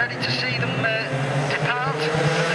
ready to see them uh, depart.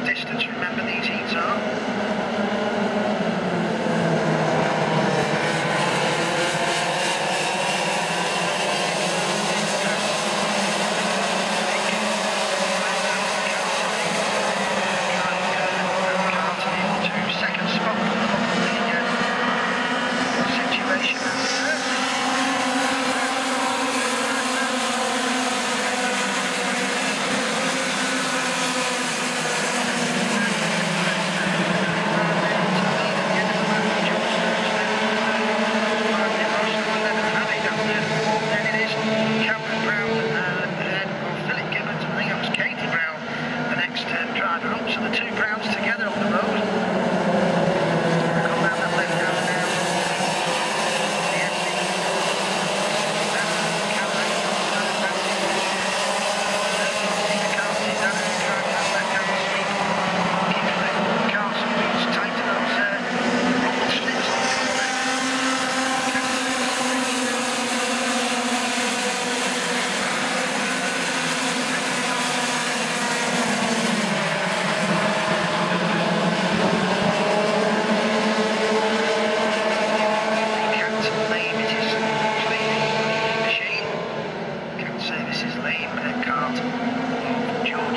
distance, remember these heats are?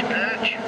internet